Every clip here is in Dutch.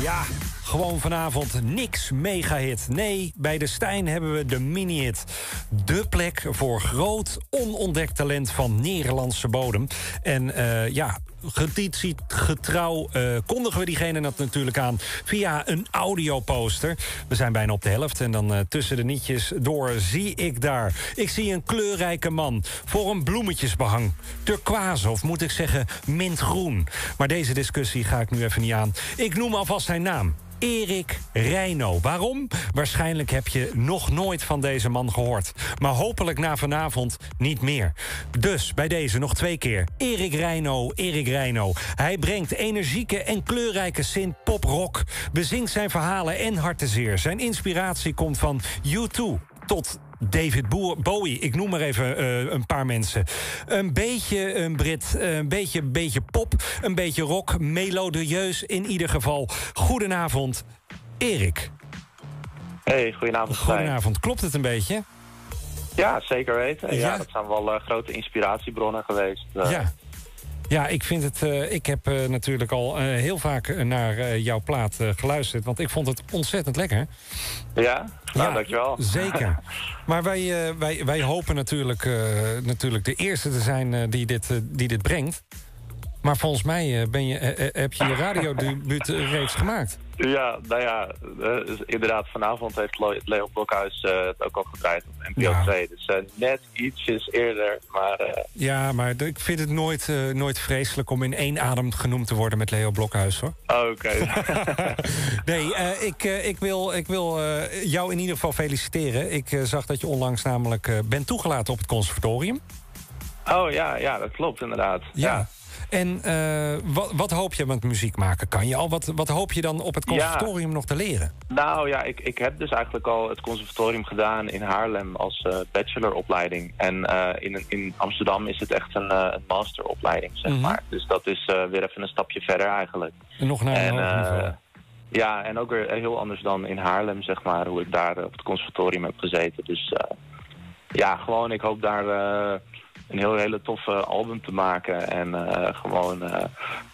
Ja, gewoon vanavond niks megahit. Nee, bij de Stijn hebben we de mini-hit. De plek voor groot onontdekt talent van Nederlandse bodem. En uh, ja, getrouw uh, kondigen we diegene dat natuurlijk aan via een audioposter. We zijn bijna op de helft en dan uh, tussen de nietjes door zie ik daar. Ik zie een kleurrijke man voor een bloemetjesbehang. Turquoise, of moet ik zeggen mintgroen. Maar deze discussie ga ik nu even niet aan. Ik noem alvast zijn naam. Erik Reino. Waarom? Waarschijnlijk heb je nog nooit van deze man gehoord. Maar hopelijk na vanavond niet meer. Dus bij deze nog twee keer. Erik Reino, Erik Reino. Hij brengt energieke en kleurrijke synth-pop-rock. Bezingt zijn verhalen en hartenzeer. Zijn inspiratie komt van U2 tot David Bowie. Ik noem maar even uh, een paar mensen. Een beetje een Brit, een beetje, beetje pop, een beetje rock. Melodieus in ieder geval. Goedenavond, Erik. Hey, goedenavond. Goedenavond. Klopt het een beetje? Ja, zeker weten. Ja, ja dat zijn wel uh, grote inspiratiebronnen geweest. Uh. Ja. Ja, ik vind het. Uh, ik heb uh, natuurlijk al uh, heel vaak naar jouw plaat geluisterd. Want ik vond het ontzettend lekker. Ja, nou, ja dankjewel. Zeker. Maar wij, wij, wij hopen natuurlijk, natuurlijk de eerste te zijn die, dit, die dit brengt. Maar volgens mij ben je, heb je je radiodebuut reeds gemaakt. Ja, nou ja, uh, inderdaad, vanavond heeft Leo Blokhuis uh, het ook al gedraaid op NPO ja. 2. Dus uh, net ietsjes eerder, maar... Ja, maar ik vind het nooit, nooit vreselijk om in één adem genoemd te worden met Leo Blokhuis, hoor. Oké. Okay. nee, ik, ik wil, ik wil jou in ieder geval feliciteren. Ik zag dat je onlangs namelijk bent toegelaten op het conservatorium. Oh ja, ja, dat klopt inderdaad. ja. ja. En uh, wat, wat, hoop je met muziek maken? Kan je al? Wat, wat hoop je dan op het conservatorium ja, nog te leren? Nou ja, ik, ik heb dus eigenlijk al het conservatorium gedaan in Haarlem als uh, bacheloropleiding. En uh, in, in Amsterdam is het echt een, een masteropleiding, zeg mm -hmm. maar. Dus dat is weer even een stapje verder eigenlijk. En nog naar een niveau. Ja, en ook weer heel anders dan in Haarlem, zeg maar, hoe ik daar op het conservatorium heb gezeten. Dus ja, gewoon, ik hoop daar een heel, hele toffe album te maken. En uh, gewoon uh,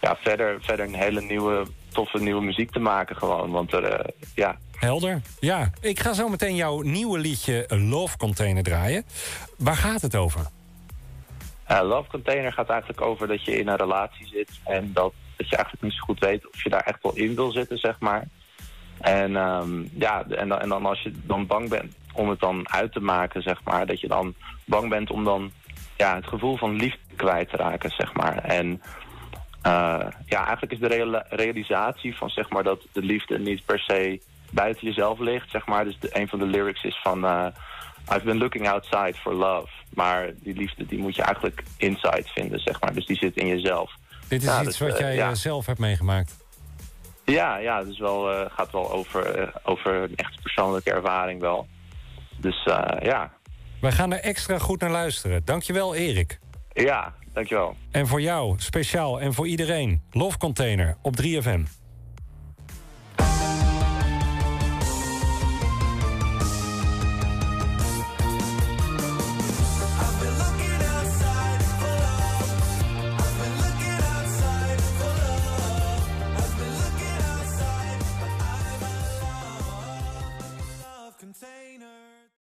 ja, verder, verder een hele nieuwe, toffe nieuwe muziek te maken gewoon. Want er, uh, ja... Helder. Ja, ik ga zo meteen jouw nieuwe liedje Love Container draaien. Waar gaat het over? Love Container gaat eigenlijk over dat je in een relatie zit... en dat, dat je eigenlijk niet zo goed weet of je daar echt wel in wil zitten, zeg maar. En, um, ja, en, en dan als je dan bang bent om het dan uit te maken, zeg maar... dat je dan bang bent om dan ja, het gevoel van liefde kwijt te raken, zeg maar. En uh, ja, eigenlijk is de real realisatie van zeg maar dat de liefde niet per se buiten jezelf ligt, zeg maar. Dus de, een van de lyrics is van uh, I've been looking outside for love. Maar die liefde die moet je eigenlijk inside vinden, zeg maar. Dus die zit in jezelf. Dit is iets dus, wat jij ja. zelf hebt meegemaakt. Ja, ja, het is wel, gaat wel over, over een echt persoonlijke ervaring wel. Dus ja, wij gaan er extra goed naar luisteren. Dankjewel, Erik. Ja, dankjewel. En voor jou, speciaal en voor iedereen, Love Container op 3FM.